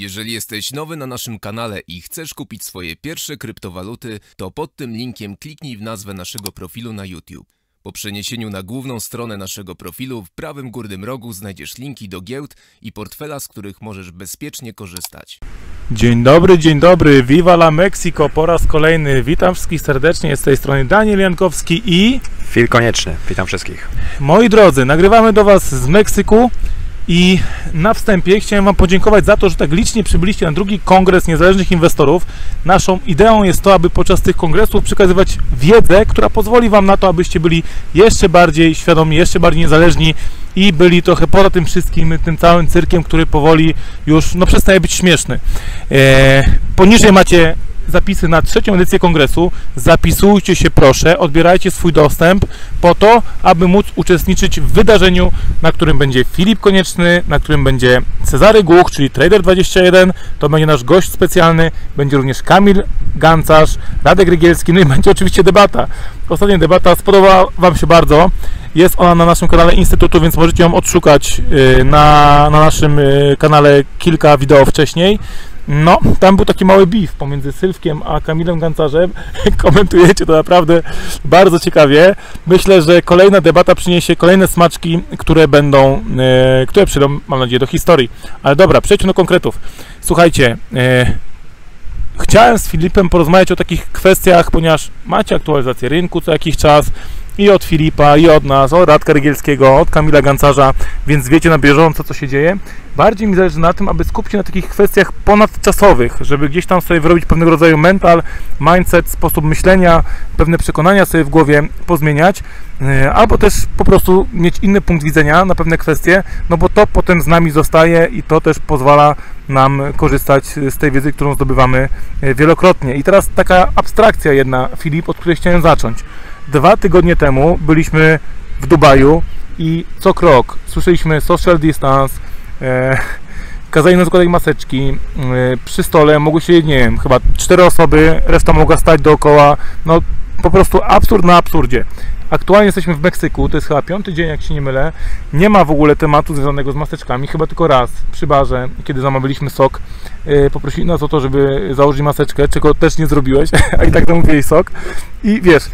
Jeżeli jesteś nowy na naszym kanale i chcesz kupić swoje pierwsze kryptowaluty, to pod tym linkiem kliknij w nazwę naszego profilu na YouTube. Po przeniesieniu na główną stronę naszego profilu w prawym górnym rogu znajdziesz linki do giełd i portfela, z których możesz bezpiecznie korzystać. Dzień dobry, dzień dobry, Viva la Mexico po raz kolejny. Witam wszystkich serdecznie, z tej strony Daniel Jankowski i Fil Konieczny, witam wszystkich. moi drodzy, nagrywamy do Was z Meksyku i na wstępie chciałem Wam podziękować za to, że tak licznie przybyliście na drugi kongres niezależnych inwestorów. Naszą ideą jest to, aby podczas tych kongresów przekazywać wiedzę, która pozwoli Wam na to, abyście byli jeszcze bardziej świadomi, jeszcze bardziej niezależni i byli trochę poza tym wszystkim, tym całym cyrkiem, który powoli już no, przestaje być śmieszny. E, poniżej macie zapisy na trzecią edycję kongresu. Zapisujcie się proszę, odbierajcie swój dostęp po to, aby móc uczestniczyć w wydarzeniu, na którym będzie Filip Konieczny, na którym będzie Cezary Głuch, czyli Trader21, to będzie nasz gość specjalny, będzie również Kamil Gancarz, Radek Rygielski, no i będzie oczywiście debata. Ostatnia debata spodobała Wam się bardzo. Jest ona na naszym kanale Instytutu, więc możecie ją odszukać y, na, na naszym y, kanale kilka wideo wcześniej. No, tam był taki mały beef pomiędzy Sylwkiem a Kamilem Gancarzem. Komentujecie to naprawdę bardzo ciekawie. Myślę, że kolejna debata przyniesie kolejne smaczki, które będą, e, które przyjdą, mam nadzieję, do historii. Ale dobra, przejdźmy do konkretów. Słuchajcie, e, chciałem z Filipem porozmawiać o takich kwestiach, ponieważ macie aktualizację rynku co jakiś czas i od Filipa, i od nas, od Radka Rygielskiego, od Kamila Gancarza, więc wiecie na bieżąco, co się dzieje. Bardziej mi zależy na tym, aby skupić się na takich kwestiach ponadczasowych, żeby gdzieś tam sobie wyrobić pewnego rodzaju mental, mindset, sposób myślenia, pewne przekonania sobie w głowie pozmieniać, yy, albo też po prostu mieć inny punkt widzenia na pewne kwestie, no bo to potem z nami zostaje i to też pozwala nam korzystać z tej wiedzy, którą zdobywamy yy, wielokrotnie. I teraz taka abstrakcja jedna, Filip, od której chciałem zacząć. Dwa tygodnie temu byliśmy w Dubaju i co krok słyszeliśmy social distance, e, kazali nam zakładać maseczki, e, przy stole mogły się, nie wiem, chyba cztery osoby, reszta mogła stać dookoła, no po prostu absurd na absurdzie. Aktualnie jesteśmy w Meksyku, to jest chyba piąty dzień, jak się nie mylę. Nie ma w ogóle tematu związanego z maseczkami, chyba tylko raz przy barze, kiedy zamawialiśmy sok, e, poprosili nas o to, żeby założyć maseczkę, czego też nie zrobiłeś, a i tak zamówili sok. I wiesz,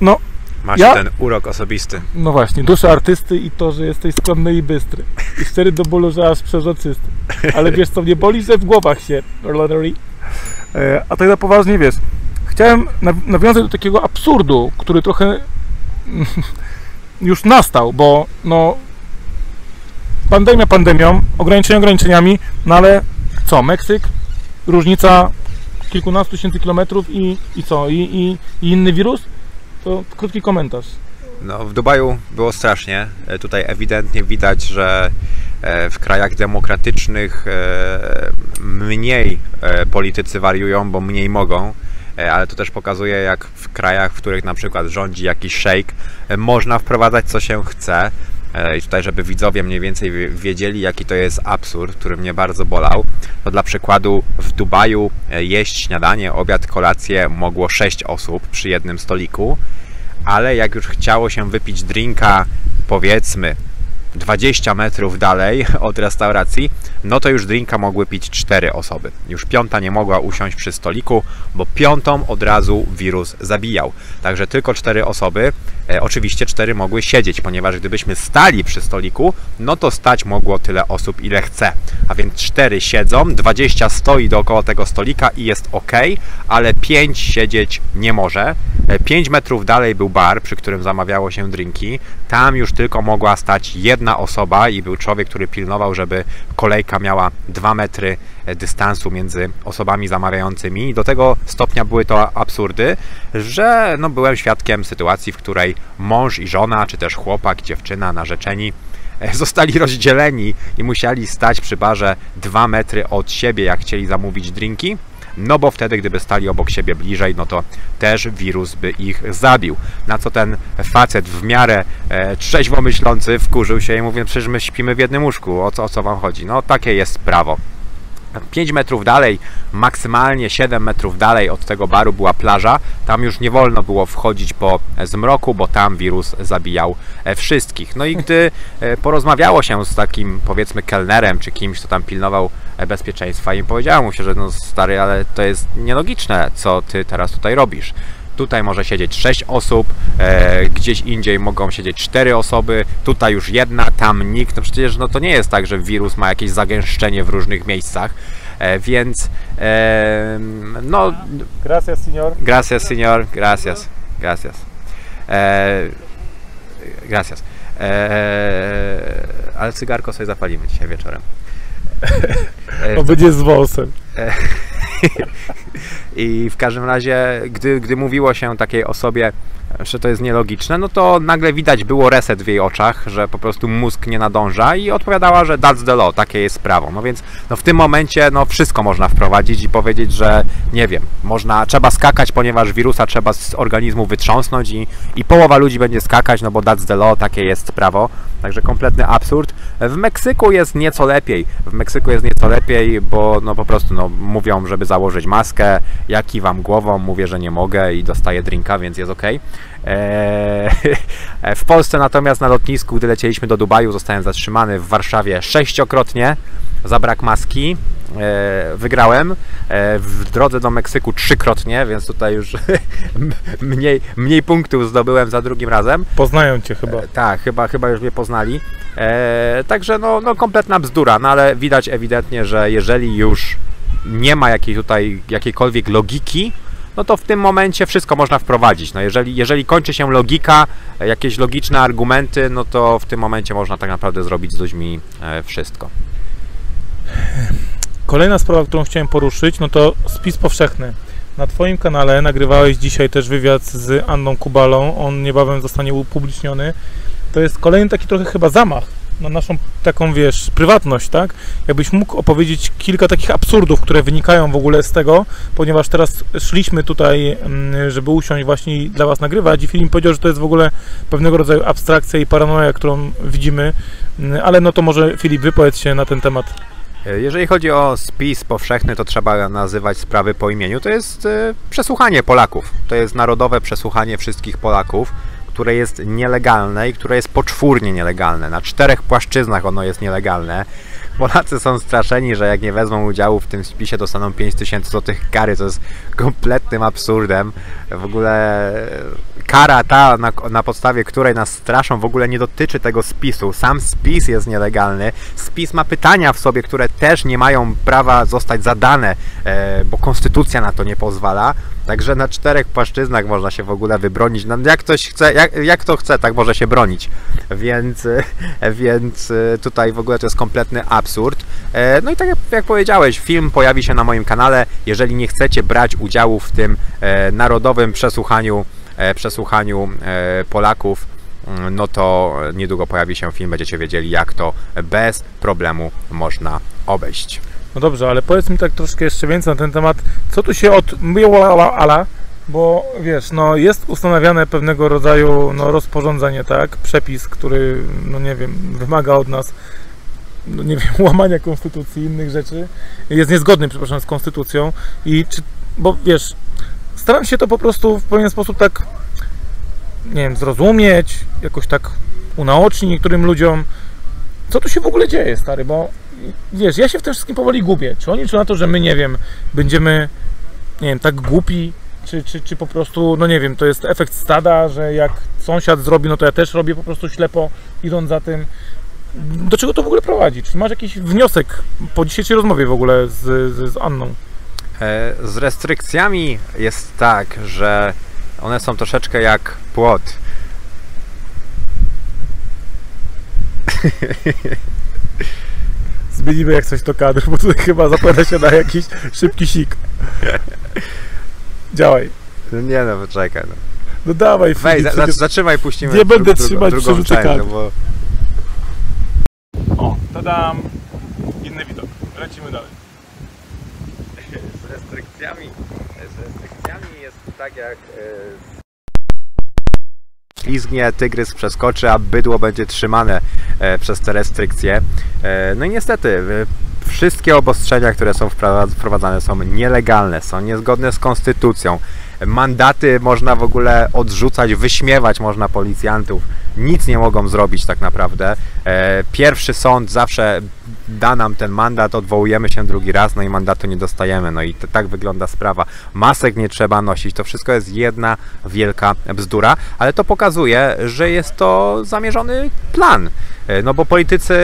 no Masz Ja- ten urok osobisty. no właśnie, dusza artysty i to, że jesteś skromny i bystry. I szczery do bólu, że aż przezroczysty. Ale wiesz co mnie boli, że w głowach się. E, A tak na poważnie wiesz, chciałem naw- nawiązać do takiego absurdu, który trochę już nastał, bo no pandemia pandemią, ograniczenia ograniczeniami, no ale co, Meksyk, różnica kilkunastu tysięcy kilometrów i, i co, i, i, i inny wirus? To krótki komentarz. No, w Dubaju było strasznie. E, Tutaj ewidentnie widać, że e, w krajach demokratycznych e, mniej politycy wariują, bo mniej mogą. Ale to też pokazuje, jak w krajach, w których na przykład rządzi jakiś szejk, można wprowadzać co się chce. E, I tutaj, żeby widzowie mniej więcej wie- wiedzieli, jaki to jest absurd, który mnie bardzo bolał, to dla przykładu w Dubaju e, jeść śniadanie, obiad, kolację mogło 6 osób przy jednym stoliku, ale jak już chciało się wypić drinka, powiedzmy 20 metrów dalej od restauracji, no to już drinka mogły pić 4 osoby. Już piąta nie mogła usiąść przy stoliku, bo piątą od razu wirus zabijał. Także tylko 4 osoby, e, oczywiście 4 mogły siedzieć, ponieważ gdybyśmy stali przy stoliku, no to stać mogło tyle osób, ile chce. A więc 4 siedzą, 20 stoi dookoła tego stolika i jest ok, ale 5 siedzieć nie może. 5 metrów dalej był bar, przy którym zamawiało się drinki. Tam już tylko mogła stać jedna osoba i był człowiek, który pilnował, żeby kolejka miała 2 metry e, dystansu między osobami zamawiającymi. Do tego stopnia były to absurdy, że no, byłem świadkiem sytuacji, w której mąż i żona, czy też chłopak, dziewczyna, narzeczeni e, zostali rozdzieleni i musieli stać przy barze 2 metry od siebie, jak chcieli zamówić drinki. No bo wtedy, gdyby stali obok siebie bliżej, no to też wirus by ich zabił. Na co ten facet w miarę e, trzeźwo myślący wkurzył się i mówi, przecież my śpimy w jednym łóżku, o co, o co wam chodzi? No takie jest prawo. 5 metrów dalej, maksymalnie 7 metrów dalej od tego baru była plaża. Tam już nie wolno było wchodzić po zmroku, bo tam wirus zabijał e, wszystkich. No i gdy e, porozmawiało się z takim powiedzmy kelnerem czy kimś, kto tam pilnował e, bezpieczeństwa i powiedziało mu się, że no stary, ale to jest nielogiczne, co ty teraz tutaj robisz. Tutaj może siedzieć 6 osób, e, gdzieś indziej mogą siedzieć 4 osoby, tutaj już jedna, tam nikt. No przecież no to nie jest tak, że wirus ma jakieś zagęszczenie w różnych miejscach, e, więc e, no Gracias, senior. Gracias, señor. Gracias. Gracias. E, gracias. E, ale cygarko sobie zapalimy dzisiaj wieczorem. E, To będzie z wąsem. I w każdym razie, gdy, gdy mówiło się takiej osobie, że to jest nielogiczne, no to nagle widać było reset w jej oczach, że po prostu mózg nie nadąża i odpowiadała, że that's the law, takie jest prawo. No więc no w tym momencie no wszystko można wprowadzić i powiedzieć, że nie wiem, można, trzeba skakać, ponieważ wirusa trzeba z organizmu wytrząsnąć i, i połowa ludzi będzie skakać, no bo that's the law, takie jest prawo. Także kompletny absurd. W Meksyku jest nieco lepiej. W Meksyku jest nieco lepiej, bo no po prostu no, mówią, żeby założyć maskę. Ja kiwam głową, mówię, że nie mogę i dostaję drinka, więc jest ok. w Polsce natomiast na lotnisku, gdy lecieliśmy do Dubaju, zostałem zatrzymany w Warszawie sześciokrotnie za brak maski. E, wygrałem. E, w drodze do Meksyku trzykrotnie, więc tutaj już mniej, mniej punktów zdobyłem za drugim razem. Poznają cię chyba. E, tak, chyba, chyba już mnie poznali. E, także no, no kompletna bzdura, no ale widać ewidentnie, że jeżeli już nie ma jakiej tutaj jakiejkolwiek logiki, no to w tym momencie wszystko można wprowadzić. No jeżeli, jeżeli kończy się logika, jakieś logiczne argumenty, no to w tym momencie można tak naprawdę zrobić z ludźmi e, wszystko. Kolejna sprawa, którą chciałem poruszyć, no to spis powszechny. Na Twoim kanale nagrywałeś dzisiaj też wywiad z Anną Kubalą. On niebawem zostanie upubliczniony. To jest kolejny taki trochę chyba zamach na naszą taką, wiesz, prywatność, tak? Jakbyś mógł opowiedzieć kilka takich absurdów, które wynikają w ogóle z tego, ponieważ teraz szliśmy tutaj, mm, żeby usiąść właśnie dla Was nagrywać i Filip powiedział, że to jest w ogóle pewnego rodzaju abstrakcja i paranoja, którą widzimy, Mm, ale no to może Filip wypowiedz się na ten temat. E, Jeżeli chodzi o spis powszechny, to trzeba nazywać sprawy po imieniu. To jest e, przesłuchanie Polaków. To jest narodowe przesłuchanie wszystkich Polaków, które jest nielegalne i które jest poczwórnie nielegalne. Na czterech płaszczyznach ono jest nielegalne. Polacy są straszeni, że jak nie wezmą udziału w tym spisie, dostaną 5000 złotych kary, co jest kompletnym absurdem. W ogóle e, kara ta, na, na podstawie której nas straszą, w ogóle nie dotyczy tego spisu. Sam spis jest nielegalny. Spis ma pytania w sobie, które też nie mają prawa zostać zadane, e, bo konstytucja na to nie pozwala. Także na czterech płaszczyznach można się w ogóle wybronić. No, jak ktoś chce, jak, jak to chce, tak może się bronić. Więc, więc e, tutaj w ogóle to jest kompletny absurd. E, No i tak jak, powiedziałeś, film pojawi się na moim kanale. Jeżeli nie chcecie brać udziału w tym e, narodowym przesłuchaniu, przesłuchaniu Polaków, mm, no to niedługo pojawi się film, będziecie wiedzieli jak to bez problemu można obejść. No dobrze, ale powiedz mi tak troszkę jeszcze więcej na ten temat. Co tu się od... ala, bo wiesz, no jest ustanawiane pewnego rodzaju no, rozporządzenie, tak? Przepis, który, no nie wiem, wymaga od nas no nie wiem, łamania konstytucji i innych rzeczy. Jest niezgodny, przepraszam, z konstytucją. I czy, bo wiesz, staram się to po prostu w pewien sposób tak, nie wiem, zrozumieć, jakoś tak unaocznić niektórym ludziom, co tu się w ogóle dzieje, stary, bo wiesz, ja się w tym wszystkim powoli gubię. Czy oni liczą na to, że my, nie wiem, będziemy, nie wiem, tak głupi, czy, czy, czy po prostu, no nie wiem, to jest efekt stada, że jak sąsiad zrobi, no to ja też robię po prostu ślepo, idąc za tym. Do czego to w ogóle prowadzi? Czy masz jakiś wniosek po dzisiejszej rozmowie w ogóle z, z, z Anną? E, Z restrykcjami jest tak, że one są troszeczkę jak płot. Zmienimy jak coś to kadr, bo tutaj chyba zapowiada się na jakiś szybki sik. Działaj. No nie no, poczekaj. No. No dawaj, Weź, za, przecież- za, zatrzymaj, puścimy nie będę drugą- trzymać, drugą część, no kadr. bo O, tadam. Inny widok. Lecimy dalej. z restrykcjami, z restrykcjami jest tak jak Ślizgnie, tygrys przeskoczy, a bydło będzie trzymane e, przez te restrykcje. E, no i niestety, wszystkie obostrzenia, które są wprowadzane są nielegalne, są niezgodne z konstytucją. Mandaty można w ogóle odrzucać, wyśmiewać można policjantów. Nic nie mogą zrobić tak naprawdę. E, pierwszy sąd zawsze da nam ten mandat, odwołujemy się drugi raz, no i mandatu nie dostajemy. No i to, tak wygląda sprawa. Masek nie trzeba nosić. To wszystko jest jedna wielka bzdura, ale to pokazuje, że jest to zamierzony plan. E, no bo politycy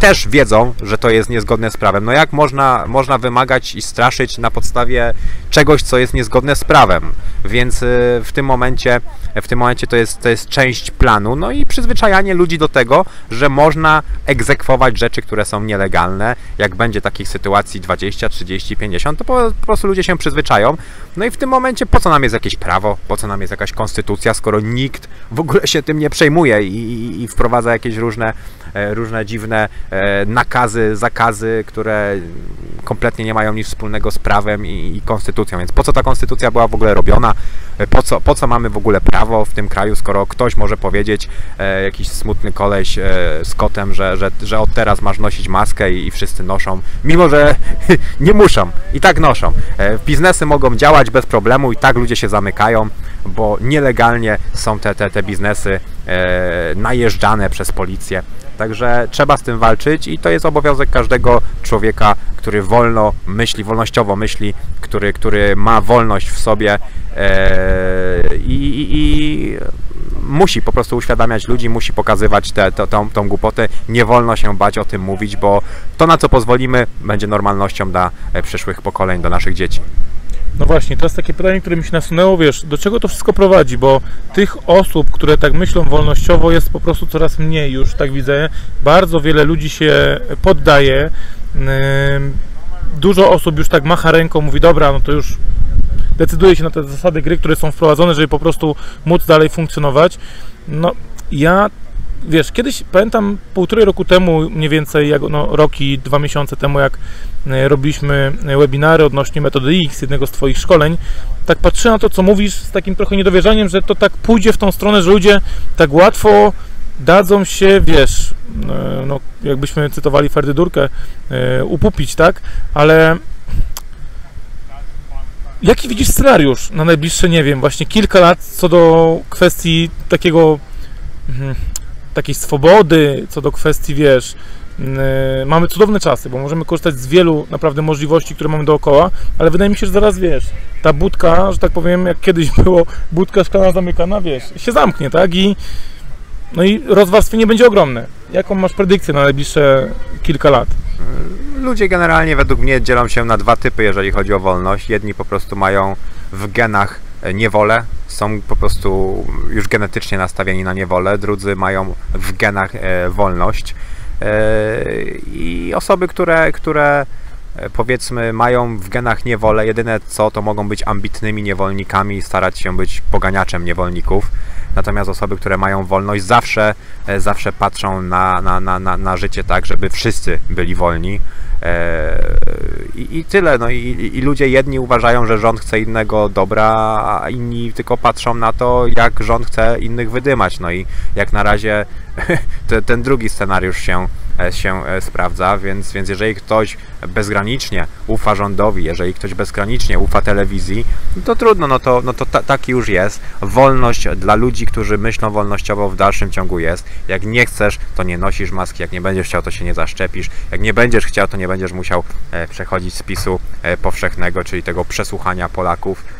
też wiedzą, że to jest niezgodne z prawem. No jak można, można wymagać i straszyć na podstawie czegoś, co jest niezgodne z prawem? Więc e, w tym momencie, w tym momencie to jest, to jest część planu, no i przyzwyczajanie ludzi do tego, że można egzekwować rzeczy, które są nielegalne. Jak będzie takich sytuacji 20, 30, 50, to po, po prostu ludzie się przyzwyczają. No i w tym momencie po co nam jest jakieś prawo, po co nam jest jakaś konstytucja, skoro nikt w ogóle się tym nie przejmuje i, i, i wprowadza jakieś różne E, różne dziwne e, nakazy, zakazy, które kompletnie nie mają nic wspólnego z prawem i, i konstytucją. Więc po co ta konstytucja była w ogóle robiona? E, po co, po co mamy w ogóle prawo w tym kraju, skoro ktoś może powiedzieć, e, jakiś smutny koleś e, z kotem, że, że, że od teraz masz nosić maskę i, i wszyscy noszą, mimo że nie muszą i tak noszą. E, biznesy mogą działać bez problemu i tak ludzie się zamykają, bo nielegalnie są te, te, te biznesy e, najeżdżane przez policję. Także trzeba z tym walczyć i to jest obowiązek każdego człowieka, który wolno myśli, wolnościowo myśli, który, który ma wolność w sobie i, i, i musi po prostu uświadamiać ludzi, musi pokazywać tę tą, tą głupotę. Nie wolno się bać o tym mówić, bo to na co pozwolimy będzie normalnością dla e, przyszłych pokoleń, dla naszych dzieci. No właśnie, teraz takie pytanie, które mi się nasunęło, wiesz, do czego to wszystko prowadzi, bo tych osób, które tak myślą wolnościowo jest po prostu coraz mniej już, tak widzę. Bardzo wiele ludzi się poddaje. Dużo osób już tak macha ręką, mówi, dobra, no to już decyduje się na te zasady gry, które są wprowadzone, żeby po prostu móc dalej funkcjonować. No, ja wiesz, kiedyś pamiętam półtorej roku temu, mniej więcej, jak, no, rok i dwa miesiące temu, jak e, robiliśmy webinary odnośnie metody X, jednego z Twoich szkoleń, tak patrzyłem na to, co mówisz z takim trochę niedowierzaniem, że to tak pójdzie w tą stronę, że ludzie tak łatwo dadzą się, wiesz, e, no, jakbyśmy cytowali Ferdydurkę, e, upupić, tak? Ale jaki widzisz scenariusz na najbliższe, nie wiem, właśnie kilka lat co do kwestii takiego mhm, takiej swobody, co do kwestii, wiesz, yy, mamy cudowne czasy, bo możemy korzystać z wielu naprawdę możliwości, które mamy dookoła, ale wydaje mi się, że zaraz, wiesz, ta budka, że tak powiem, jak kiedyś było, budka szklana zamykana, wiesz, się zamknie, tak, i no i rozwarstwienie będzie ogromne. Jaką masz predykcję na najbliższe kilka lat? Ludzie generalnie według mnie dzielą się na dwa typy, jeżeli chodzi o wolność. Jedni po prostu mają w genach niewolę, są po prostu już genetycznie nastawieni na niewolę, drudzy mają w genach e, wolność. E, I osoby, które, które e, powiedzmy mają w genach niewolę, jedyne co to mogą być ambitnymi niewolnikami i starać się być poganiaczem niewolników. Natomiast osoby, które mają wolność, zawsze, zawsze patrzą na, na, na, na życie tak, żeby wszyscy byli wolni. I, I, tyle. No i, i, ludzie jedni uważają, że rząd chce innego dobra, a inni tylko patrzą na to, jak rząd chce innych wydymać. No i jak na razie te, ten drugi scenariusz się, e, się e, sprawdza, więc, więc jeżeli ktoś bezgranicznie ufa rządowi, jeżeli ktoś bezgranicznie ufa telewizji, to trudno, no to, no to ta, taki już jest. Wolność dla ludzi, którzy myślą wolnościowo w dalszym ciągu jest. Jak nie chcesz, to nie nosisz maski, jak nie będziesz chciał, to się nie zaszczepisz. Jak nie będziesz chciał, to nie będziesz musiał e, przechodzić spisu powszechnego, czyli tego przesłuchania Polaków E,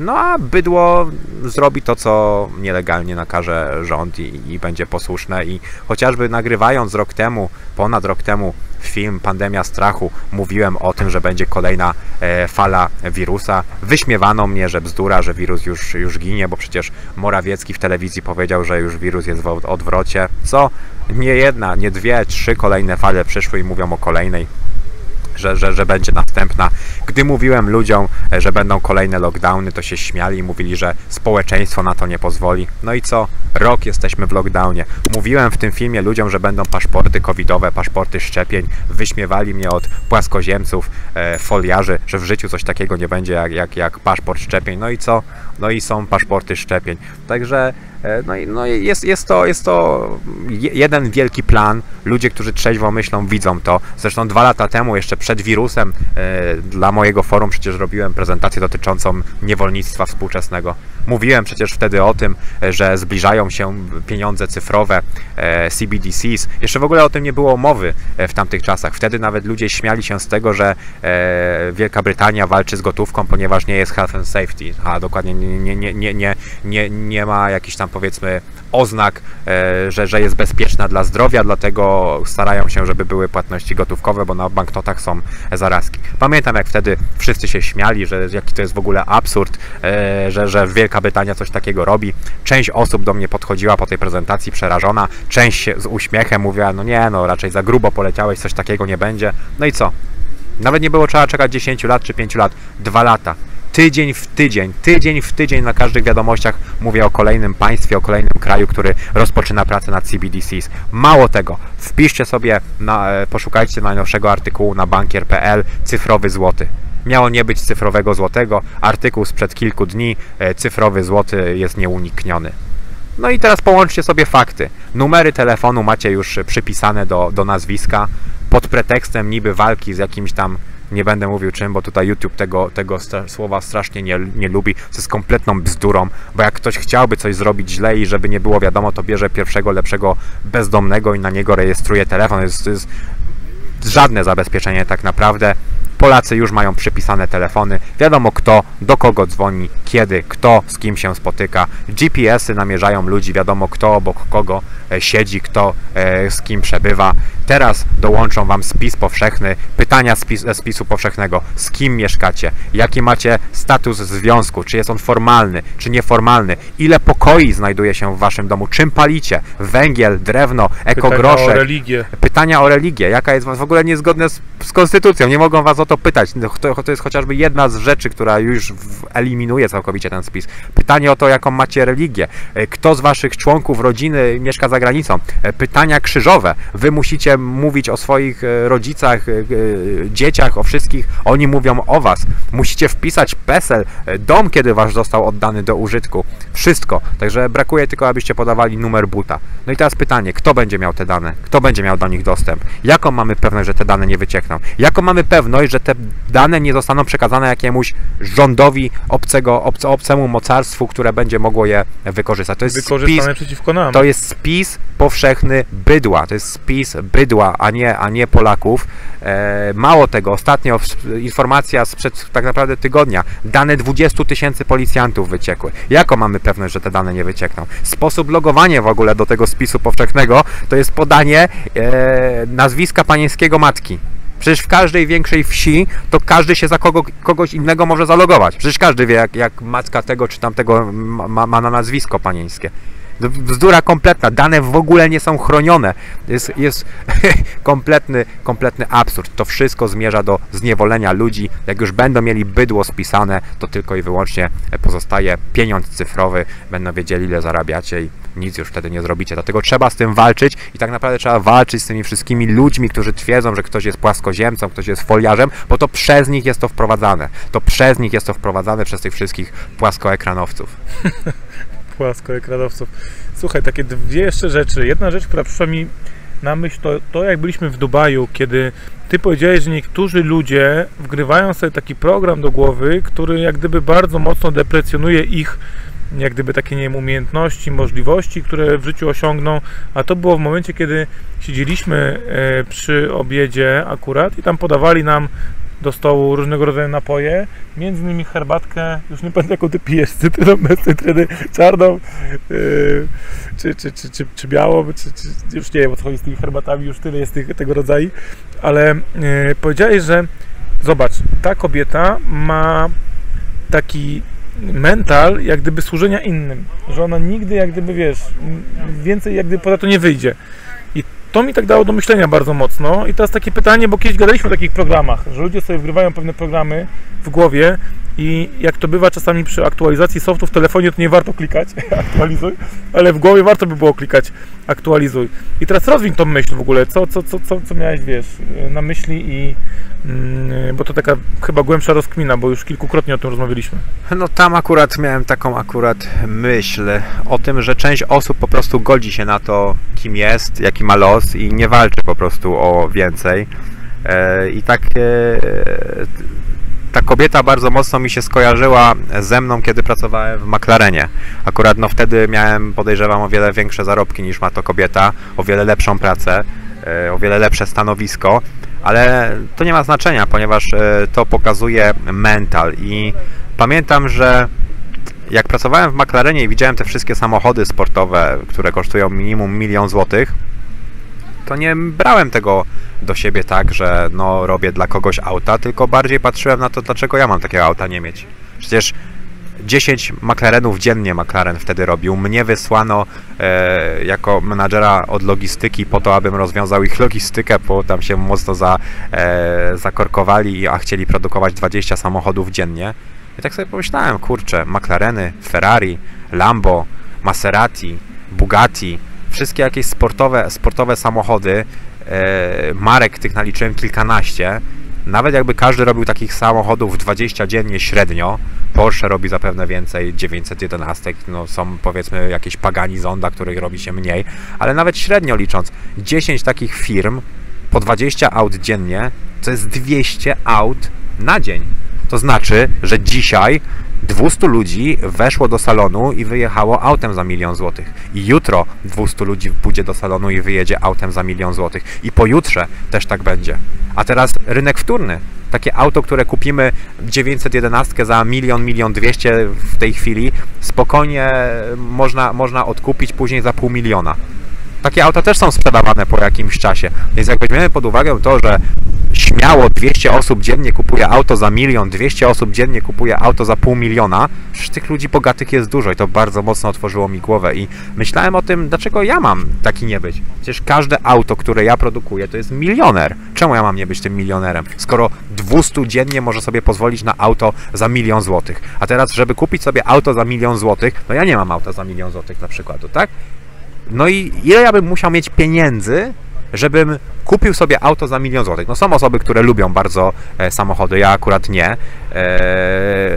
no a bydło zrobi to, co nielegalnie nakaże rząd i, i, będzie posłuszne. I chociażby nagrywając rok temu, ponad rok temu film Pandemia Strachu, mówiłem o tym, że będzie kolejna e, fala wirusa. Wyśmiewano mnie, że bzdura, że wirus już, już ginie, bo przecież Morawiecki w telewizji powiedział, że już wirus jest w odwrocie. Co? Nie jedna, nie dwie, trzy kolejne fale przyszły i mówią o kolejnej że, że, że będzie następna. Gdy mówiłem ludziom, e, że będą kolejne lockdowny, to się śmiali i mówili, że społeczeństwo na to nie pozwoli. No i co? Rok jesteśmy w lockdownie. Mówiłem w tym filmie ludziom, że będą paszporty covidowe, paszporty szczepień. Wyśmiewali mnie od płaskoziemców, e, foliarzy, że w życiu coś takiego nie będzie jak, jak, jak paszport szczepień. No i co? No i są paszporty szczepień. Także No i no jest, jest, to, jest to je- jeden wielki plan. Ludzie, którzy trzeźwo myślą, widzą to. Zresztą dwa lata temu, jeszcze przed wirusem, e, dla mojego forum przecież robiłem prezentację dotyczącą niewolnictwa współczesnego. Mówiłem przecież wtedy o tym, że zbliżają się pieniądze cyfrowe, e, CBDCs. Jeszcze w ogóle o tym nie było mowy e, w tamtych czasach. Wtedy nawet ludzie śmiali się z tego, że e, Wielka Brytania walczy z gotówką, ponieważ nie jest health and safety, a dokładnie nie, nie, nie, nie, nie, nie, nie ma jakichś tam powiedzmy oznak, e, że, że jest bezpieczna dla zdrowia, dlatego starają się, żeby były płatności gotówkowe, bo na banknotach są zarazki. Pamiętam jak wtedy wszyscy się śmiali, że jaki to jest w ogóle absurd, e, że, że Wielka Brytania coś takiego robi. Część osób do mnie podchodziła po tej prezentacji przerażona, część z uśmiechem mówiła, no nie, no raczej za grubo poleciałeś, coś takiego nie będzie. No i co? Nawet nie było trzeba czekać 10 lat czy 5 lat, 2 lata. Tydzień w tydzień, tydzień w tydzień na każdych wiadomościach mówię o kolejnym państwie, o kolejnym kraju, który rozpoczyna pracę nad CBDCs. Mało tego, wpiszcie sobie, na, e, poszukajcie najnowszego artykułu na bankier.pl cyfrowy złoty. Miało nie być cyfrowego złotego, artykuł sprzed kilku dni, e, cyfrowy złoty jest nieunikniony. No i teraz połączcie sobie fakty. Numery telefonu macie już przypisane do, do nazwiska pod pretekstem niby walki z jakimś tam, nie będę mówił czym, bo tutaj YouTube tego, tego słowa strasznie nie, nie lubi. To jest kompletną bzdurą, bo jak ktoś chciałby coś zrobić źle i żeby nie było wiadomo, to bierze pierwszego lepszego bezdomnego i na niego rejestruje telefon. Jest, jest żadne zabezpieczenie tak naprawdę. Polacy już mają przypisane telefony, wiadomo kto, do kogo dzwoni, kiedy, kto z kim się spotyka. GPS-y namierzają ludzi, wiadomo kto obok kogo e, siedzi, kto e, z kim przebywa. Teraz dołączą Wam spis powszechny, pytania spis, ze spisu powszechnego, z kim mieszkacie, jaki macie status związku, czy jest on formalny, czy nieformalny, ile pokoi znajduje się w Waszym domu, czym palicie, węgiel, drewno, Pytania ekogroszek, o religię. pytania o religię, jaka jest w ogóle niezgodna z, z konstytucją, nie mogą was o to pytać. No, To, to jest chociażby jedna z rzeczy, która już eliminuje całkowicie ten spis. Pytanie o to, jaką macie religię, E, kto z waszych członków rodziny mieszka za granicą. E, Pytania krzyżowe. Wy musicie mówić o swoich e, rodzicach, dzieciach, o wszystkich. Oni mówią o was. Musicie wpisać PESEL, dom, kiedy wasz został oddany do użytku. Wszystko. Także brakuje tylko, abyście podawali numer buta. No i teraz pytanie, kto będzie miał te dane? Kto będzie miał do nich dostęp? Jaką mamy pewność, że te dane nie wyciekną? Jaką mamy pewność, że te dane nie zostaną przekazane jakiemuś rządowi obcego, obce, obcemu mocarstwu, które będzie mogło je wykorzystać? To jest spis, Wykorzystane przeciwko nam. to jest spis powszechny bydła. To jest spis bydła, a nie, a nie Polaków. E, mało tego, ostatnio informacja sprzed tak naprawdę tygodnia. Dane 20 tysięcy policjantów wyciekły. Jaką mamy pewność, że te dane nie wyciekną? Sposób logowania w ogóle do tego spisu powszechnego to jest podanie e, nazwiska panieńskiego matki. Przecież w każdej większej wsi to każdy się za kogo, kogoś innego może zalogować. Przecież każdy wie, jak, jak matka tego czy tamtego ma, ma na nazwisko panieńskie. Bzdura kompletna, dane w ogóle nie są chronione. Jest, jest kompletny, kompletny absurd. To wszystko zmierza do zniewolenia ludzi. Jak już będą mieli bydło spisane, to tylko i wyłącznie pozostaje pieniądz cyfrowy. Będą wiedzieli, ile zarabiacie i nic już wtedy nie zrobicie. Dlatego trzeba z tym walczyć i tak naprawdę trzeba walczyć z tymi wszystkimi ludźmi, którzy twierdzą, że ktoś jest płaskoziemcą, ktoś jest foliarzem, bo to przez nich jest to wprowadzane. To przez nich jest to wprowadzane przez tych wszystkich płaskoekranowców. płaskoekranowców. Słuchaj, takie dwie jeszcze rzeczy. Jedna rzecz, która przyszła mi na myśl, to, to jak byliśmy w Dubaju, kiedy ty powiedziałeś, że niektórzy ludzie wgrywają sobie taki program do głowy, który jak gdyby bardzo mocno deprecjonuje ich jak gdyby takie, nie wiem, umiejętności, możliwości, które w życiu osiągną, a to było w momencie, kiedy siedzieliśmy e, przy obiedzie akurat i tam podawali nam do stołu różnego rodzaju napoje, między innymi herbatkę, już nie pamiętam jaką ty pijesz, cytryną, bez cytryny, czarną, yy, czy, czy, czy, czy, czy białą, czy, czy, już nie wiem o chodzi z tymi herbatami, już tyle jest tych, tego rodzaju, ale yy, powiedziałeś, że zobacz, ta kobieta ma taki mental jak gdyby służenia innym, że ona nigdy jak gdyby, wiesz, więcej jak gdyby poza to nie wyjdzie. To mi tak dało do myślenia bardzo mocno. I teraz takie pytanie, bo kiedyś gadaliśmy o takich programach, że ludzie sobie wgrywają pewne programy w głowie i jak to bywa czasami przy aktualizacji softu w telefonie, to nie warto klikać aktualizuj, ale w głowie warto by było klikać aktualizuj. I teraz rozwiń tą myśl w ogóle, co, co, co, co, co miałeś, wiesz, na myśli i mm, bo to taka chyba głębsza rozkmina, bo już kilkukrotnie o tym rozmawialiśmy. No tam akurat miałem taką akurat myśl o tym, że część osób po prostu godzi się na to, kim jest, jaki ma los i nie walczy po prostu o więcej. E, I tak e, ta kobieta bardzo mocno mi się skojarzyła ze mną, kiedy pracowałem w McLarenie. Akurat no wtedy miałem, podejrzewam, o wiele większe zarobki niż ma to kobieta, o wiele lepszą pracę, e, o wiele lepsze stanowisko, ale to nie ma znaczenia, ponieważ to pokazuje mental i pamiętam, że jak pracowałem w McLarenie i widziałem te wszystkie samochody sportowe, które kosztują minimum milion złotych, to nie brałem tego do siebie tak, że no robię dla kogoś auta, tylko bardziej patrzyłem na to, dlaczego ja mam takiego auta nie mieć. Przecież 10 McLarenów dziennie McLaren wtedy robił. Mnie wysłano e, jako menadżera od logistyki po to, abym rozwiązał ich logistykę, bo tam się mocno za, e, zakorkowali, a chcieli produkować 20 samochodów dziennie. I tak sobie pomyślałem, kurczę, McLareny, Ferrari, Lambo, Maserati, Bugatti, wszystkie jakieś sportowe, sportowe samochody, e, marek tych naliczyłem kilkanaście. Nawet jakby każdy robił takich samochodów 20 dziennie średnio, Porsche robi zapewne więcej, 911, no są powiedzmy jakieś Pagani Zonda, których robi się mniej, ale nawet średnio licząc, 10 takich firm po 20 aut dziennie, to jest 200 aut na dzień. To znaczy, że dzisiaj 200 ludzi weszło do salonu i wyjechało autem za milion złotych. I jutro 200 ludzi pójdzie do salonu i wyjedzie autem za milion złotych. I pojutrze też tak będzie. A teraz rynek wtórny. Takie auto, które kupimy 911 za milion, milion dwieście w tej chwili, spokojnie można, można odkupić później za pół miliona. Takie auta też są sprzedawane po jakimś czasie. Więc jak weźmiemy pod uwagę to, że śmiało 200 osób dziennie kupuje auto za milion, 200 osób dziennie kupuje auto za pół miliona, przecież tych ludzi bogatych jest dużo i to bardzo mocno otworzyło mi głowę i myślałem o tym, dlaczego ja mam taki nie być. Przecież każde auto, które ja produkuję, to jest milioner. Czemu ja mam nie być tym milionerem? Skoro 200 dziennie może sobie pozwolić na auto za milion złotych. A teraz, żeby kupić sobie auto za milion złotych, no ja nie mam auta za milion złotych na przykład, tak? No i ile ja bym musiał mieć pieniędzy, żebym kupił sobie auto za milion złotych. No są osoby, które lubią bardzo e, samochody, ja akurat nie. E,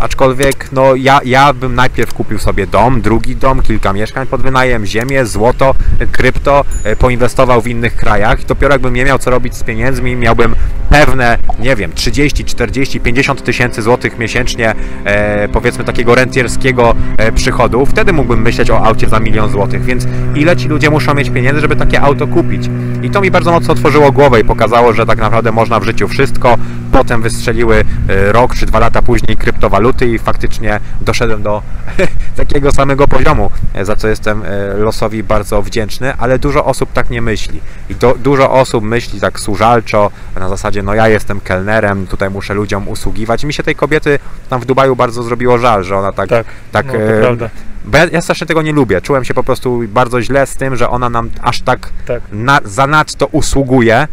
aczkolwiek no ja, ja bym najpierw kupił sobie dom, drugi dom, kilka mieszkań pod wynajem, ziemię, złoto, krypto, e, poinwestował w innych krajach i dopiero jakbym nie miał co robić z pieniędzmi, miałbym pewne, nie wiem, 30, 40, 50 tysięcy złotych miesięcznie, e, powiedzmy takiego rentierskiego e, przychodu, wtedy mógłbym myśleć o aucie za milion złotych, więc ile ci ludzie muszą mieć pieniędzy, żeby takie auto kupić? I to mi bardzo mocno otworzyło głowę i pokazało, że tak naprawdę można w życiu wszystko. Potem wystrzeliły e, rok czy dwa lata później kryptowaluty i faktycznie doszedłem do takiego samego poziomu, e, za co jestem e, losowi bardzo wdzięczny, ale dużo osób tak nie myśli. I do, dużo osób myśli tak służalczo, na zasadzie no ja jestem kelnerem, tutaj muszę ludziom usługiwać. Mi się tej kobiety tam w Dubaju bardzo zrobiło żal, że ona tak... Tak, tak no, prawda. Bo ja, ja strasznie tego nie lubię. Czułem się po prostu bardzo źle z tym, że ona nam aż tak, Tak. na, zanadto usługuje.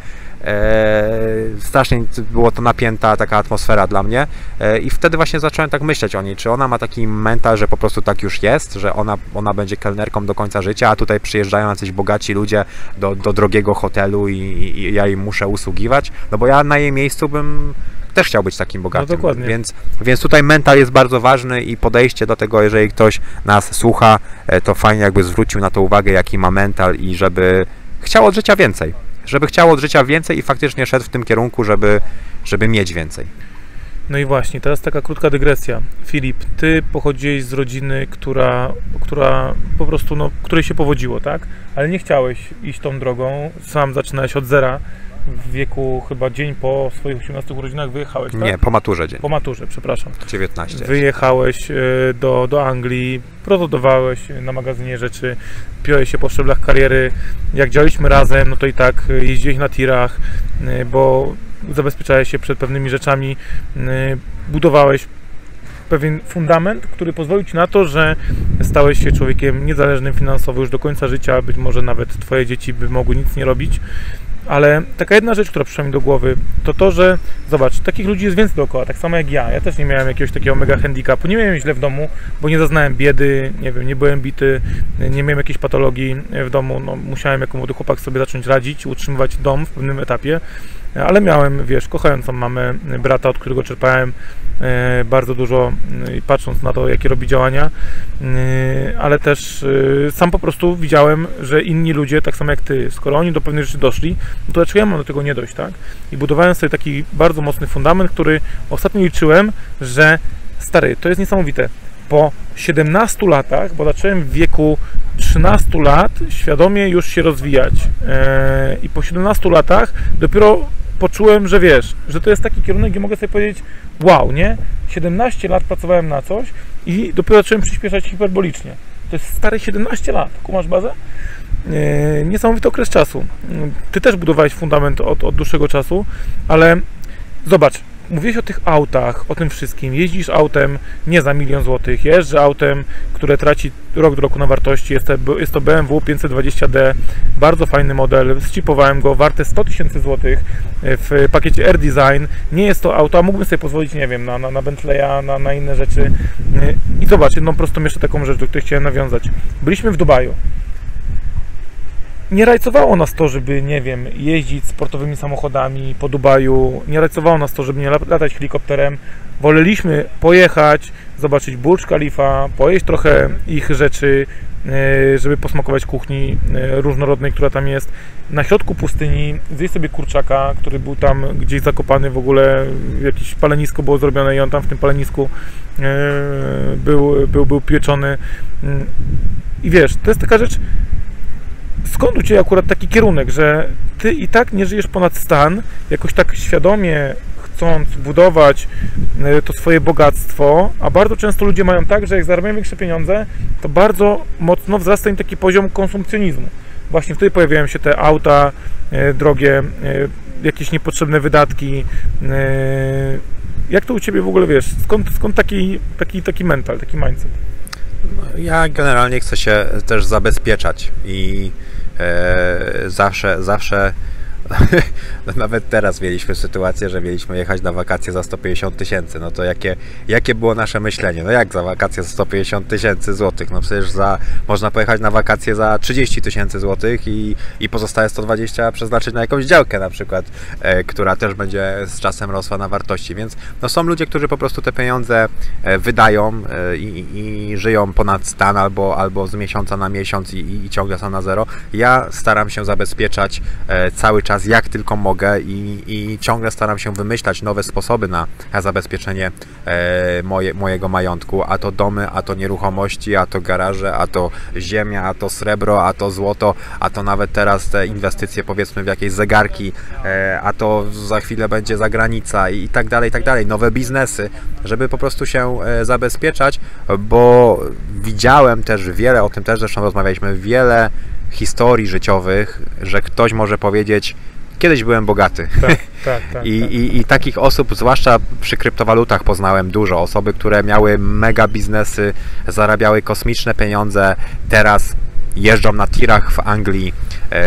Eee, strasznie było to napięta taka atmosfera dla mnie eee, i wtedy właśnie zacząłem tak myśleć o niej, czy ona ma taki mental, że po prostu tak już jest, że ona, ona będzie kelnerką do końca życia, a tutaj przyjeżdżają jacyś bogaci ludzie do, do drogiego hotelu i, i, i ja im muszę usługiwać, no bo ja na jej miejscu bym też chciał być takim bogatym, No dokładnie. więc, więc tutaj mental jest bardzo ważny i podejście do tego, jeżeli ktoś nas słucha, e, to fajnie jakby zwrócił na to uwagę, jaki ma mental i żeby chciał od życia więcej. Żeby chciał od życia więcej i faktycznie szedł w tym kierunku, żeby, żeby mieć więcej. No i właśnie, teraz taka krótka dygresja. Filip, ty pochodziłeś z rodziny, która, która po prostu, no, której się powodziło, tak? Ale nie chciałeś iść tą drogą, sam zaczynałeś od zera. W wieku chyba dzień po swoich 18 urodzinach wyjechałeś, tak? Nie, po maturze dzień. Po maturze, przepraszam. 19. Wyjechałeś e, do, do Anglii, protodowałeś na magazynie rzeczy, piąłeś się po szczeblach kariery. Jak działaliśmy razem, no to i tak e, jeździłeś na tirach, e, bo zabezpieczałeś się przed pewnymi rzeczami, budowałeś pewien fundament, który pozwolił Ci na to, że stałeś się człowiekiem niezależnym finansowo już do końca życia, być może nawet Twoje dzieci by mogły nic nie robić. Ale taka jedna rzecz, która przyszła mi do głowy, to to, że zobacz, takich ludzi jest więcej dookoła, tak samo jak ja. Ja też nie miałem jakiegoś takiego mega handicapu, nie miałem źle w domu, bo nie zaznałem biedy, nie wiem, nie byłem bity, nie miałem jakiejś patologii w domu, no, musiałem jako młody chłopak sobie zacząć radzić, utrzymywać dom w pewnym etapie, ale miałem, wiesz, kochającą mamę, brata, od którego czerpałem bardzo dużo, e, patrząc na to, jakie robi działania, e, ale też sam po prostu widziałem, że inni ludzie, tak samo jak ty, skoro oni do pewnej rzeczy doszli, no to dlaczego ja mam do tego nie dojść, tak? I budowałem sobie taki bardzo mocny fundament, który ostatnio liczyłem, że stary, to jest niesamowite. Po 17 latach, bo zacząłem w wieku 13 lat świadomie już się rozwijać. I po 17 latach dopiero poczułem, że wiesz, że to jest taki kierunek, gdzie mogę sobie powiedzieć, wow, nie? 17 lat pracowałem na coś i dopiero zacząłem przyspieszać hiperbolicznie. To jest stare 17 lat, kumasz bazę? Yy, niesamowity okres czasu. Ty też budowałeś fundament od, od dłuższego czasu, ale zobacz, mówiłeś o tych autach, o tym wszystkim. Jeździsz autem nie za milion złotych, jeżdżę autem, które traci rok do roku na wartości. Jest to, BMW 520D, bardzo fajny model. Zchipowałem go, warte 100 tysięcy złotych w pakiecie Air Design. Nie jest to auto, a mógłbym sobie pozwolić, nie wiem, na, na, na Bentleya, na, na inne rzeczy. I zobacz, jedną prostą jeszcze taką rzecz, do której chciałem nawiązać. Byliśmy w Dubaju nie rajcowało nas to, żeby, nie wiem, jeździć sportowymi samochodami po Dubaju, nie rajcowało nas to, żeby nie latać helikopterem. Woleliśmy pojechać, zobaczyć Burj Khalifa, pojeść trochę ich rzeczy, e, żeby posmakować kuchni e, różnorodnej, która tam jest. Na środku pustyni zjeść sobie kurczaka, który był tam gdzieś zakopany w ogóle, jakieś palenisko było zrobione i on tam w tym palenisku e, był, był, był pieczony. Mm. I wiesz, to jest taka rzecz, skąd u Ciebie akurat taki kierunek, że Ty i tak nie żyjesz ponad stan, jakoś tak świadomie chcąc budować e, to swoje bogactwo, a bardzo często ludzie mają tak, że jak zarabiają większe pieniądze, to bardzo mocno wzrasta im taki poziom konsumpcjonizmu. Właśnie wtedy pojawiają się te auta e, drogie, e, jakieś niepotrzebne wydatki. Jak to u Ciebie w ogóle wiesz? Skąd, skąd taki, taki, taki mental, taki mindset? Ja generalnie chcę się też zabezpieczać i e, zawsze, zawsze nawet teraz mieliśmy sytuację, że mieliśmy jechać na wakacje za 150 tysięcy. No to jakie, jakie było nasze myślenie? No jak za wakacje za 150 tysięcy złotych? No przecież za, można pojechać na wakacje za 30 tysięcy złotych i, i pozostałe 120 przeznaczyć na jakąś działkę na przykład, e, która też będzie z czasem rosła na wartości. Więc no są ludzie, którzy po prostu te pieniądze e, wydają e, i, i, żyją ponad stan albo, albo z miesiąca na miesiąc i, i ciągle są na zero. Ja staram się zabezpieczać e, cały czas jak tylko mogę i, i ciągle staram się wymyślać nowe sposoby na zabezpieczenie e, moje, mojego majątku, a to domy, a to nieruchomości, a to garaże, a to ziemia, a to srebro, a to złoto, a to nawet teraz te inwestycje powiedzmy w jakieś zegarki, e, a to za chwilę będzie zagranica i, i tak dalej, i tak dalej, nowe biznesy, żeby po prostu się e, zabezpieczać, bo widziałem też wiele, o tym też zresztą rozmawialiśmy, wiele historii życiowych, że ktoś może powiedzieć, kiedyś byłem bogaty. Tak, tak, tak, I, tak. I, I, takich osób, zwłaszcza przy kryptowalutach, poznałem dużo. Osoby, które miały mega biznesy, zarabiały kosmiczne pieniądze, teraz jeżdżą na tirach w Anglii,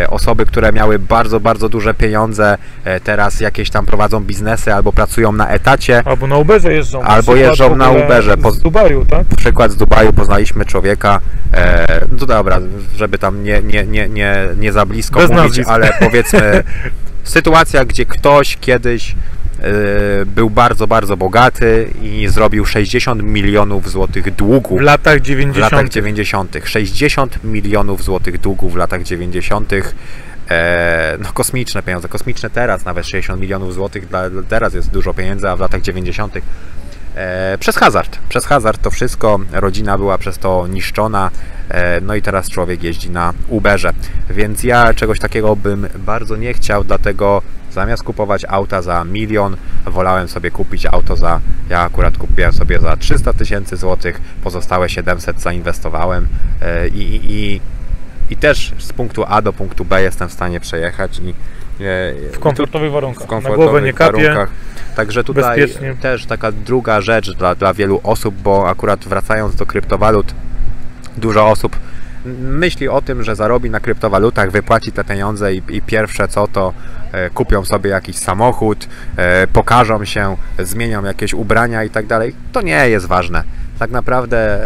osoby, które miały bardzo, bardzo duże pieniądze, e, teraz jakieś tam prowadzą biznesy albo pracują na etacie. Albo na Uberze jeżdżą. Albo jeżdżą na Uberze. Z Dubaju, tak? Przykład z Dubaju poznaliśmy człowieka, e, no dobra, żeby tam nie, nie, nie, nie, nie za blisko Bez mówić, nazwisk. ale powiedzmy sytuacja, gdzie ktoś kiedyś E, był bardzo, bardzo bogaty i zrobił 60 milionów złotych długów. W latach 90. W latach 90. 60 milionów złotych długów w latach 90. E, no kosmiczne pieniądze, kosmiczne teraz, nawet 60 milionów złotych dla, teraz jest dużo pieniędzy, a w latach 90. E, przez hazard. Przez hazard to wszystko, rodzina była przez to niszczona, e, no i teraz człowiek jeździ na Uberze. Więc ja czegoś takiego bym bardzo nie chciał, dlatego zamiast kupować auta za milion, wolałem sobie kupić auto za, ja akurat kupiłem sobie za 300 tysięcy złotych, pozostałe 700 zainwestowałem e, i, i, i, i też z punktu A do punktu B jestem w stanie przejechać i w komfortowych warunkach. W komfortowych Na głowę nie kapie. Warunkach. Także tutaj bezpiecznie. też taka druga rzecz dla, dla wielu osób, bo akurat wracając do kryptowalut, dużo osób myśli o tym, że zarobi na kryptowalutach, wypłaci te pieniądze i, i pierwsze co to e, kupią sobie jakiś samochód, e, pokażą się, zmienią jakieś ubrania i tak dalej, to nie jest ważne. Tak naprawdę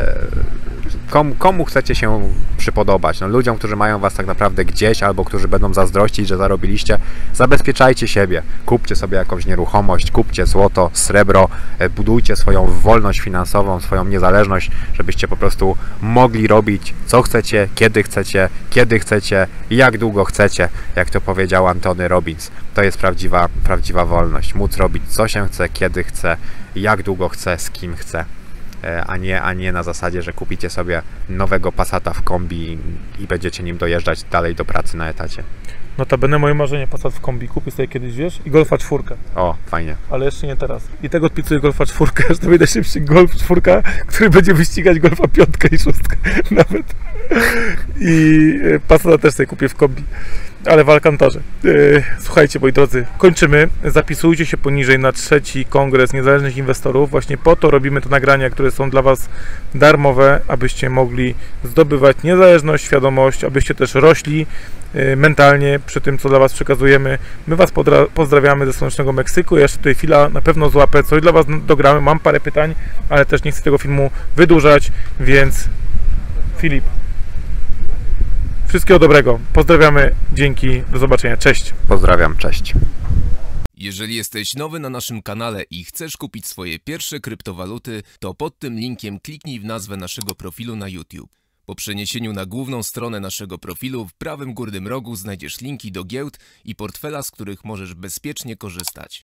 komu, chcecie się przypodobać? No, ludziom, którzy mają was tak naprawdę gdzieś albo którzy będą zazdrościć, że zarobiliście, zabezpieczajcie siebie. Kupcie sobie jakąś nieruchomość, kupcie złoto, srebro, e, budujcie swoją wolność finansową, swoją niezależność, żebyście po prostu mogli robić co chcecie, kiedy chcecie, kiedy chcecie jak długo chcecie, jak to powiedział Antony Robbins. To jest prawdziwa, prawdziwa wolność. Móc robić co się chce, kiedy chce, jak długo chce, z kim chce a nie, a nie na zasadzie, że kupicie sobie nowego Passata w kombi i będziecie nim dojeżdżać dalej do pracy na etacie. Notabene moje marzenie Passat w kombi. Kupię sobie kiedyś, wiesz, i Golfa czwórkę. O, fajnie. ale jeszcze nie teraz. I tego odpisuję Golfa czwórkę, że to będzie szybszy Golf czwórka, który będzie wyścigać Golfa piątkę i szóstkę nawet. I e, Passata też sobie kupię w kombi, ale w Alcantarze. E, Słuchajcie, moi drodzy, kończymy. Zapisujcie się poniżej na trzeci kongres niezależnych inwestorów. Właśnie po to robimy te nagrania, które są dla Was darmowe, abyście mogli zdobywać niezależność, świadomość, abyście też rośli e, mentalnie przy tym, co dla Was przekazujemy. My Was pozdrawiamy ze słonecznego Meksyku. Ja jeszcze tutaj chwila na pewno złapę, coś dla Was dogramy. Mam parę pytań, ale też nie chcę tego filmu wydłużać, więc Filip, wszystkiego dobrego. Pozdrawiamy, dzięki, do zobaczenia. Cześć. Pozdrawiam, cześć. Jeżeli jesteś nowy na naszym kanale i chcesz kupić swoje pierwsze kryptowaluty, to pod tym linkiem kliknij w nazwę naszego profilu na YouTube. Po przeniesieniu na główną stronę naszego profilu w prawym górnym rogu znajdziesz linki do giełd i portfela, z których możesz bezpiecznie korzystać.